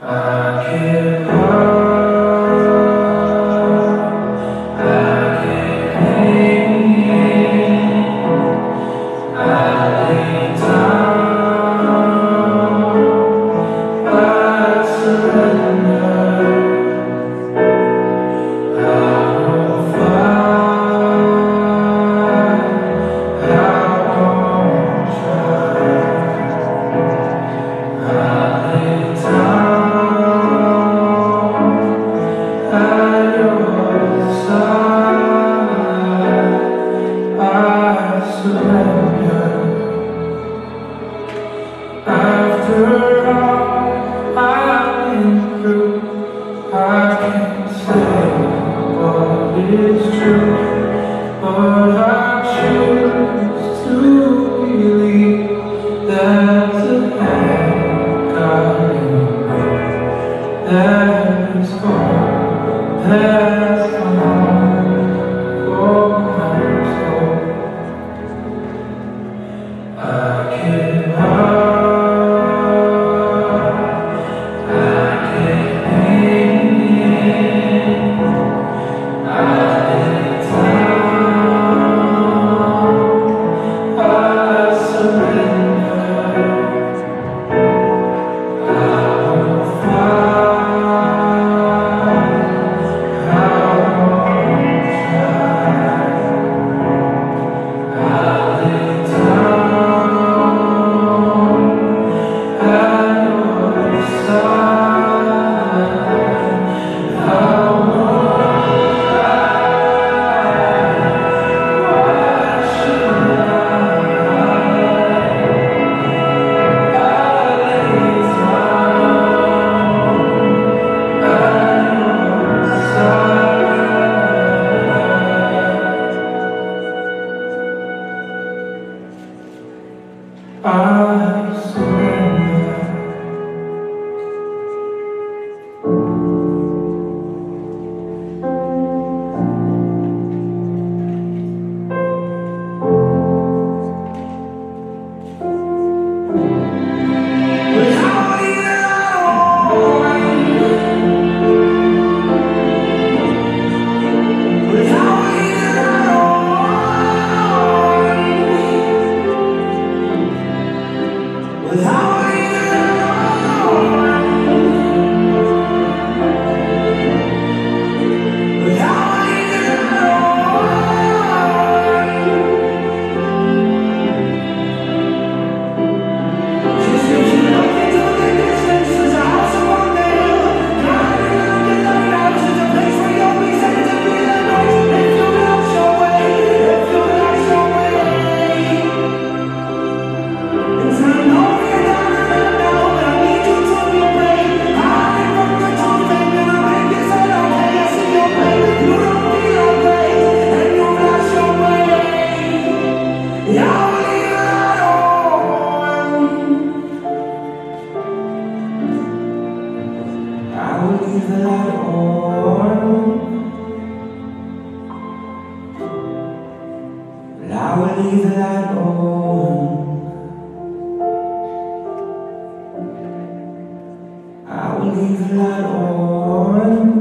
Amen. I I Let's that on. I will leave that on. I will leave that on.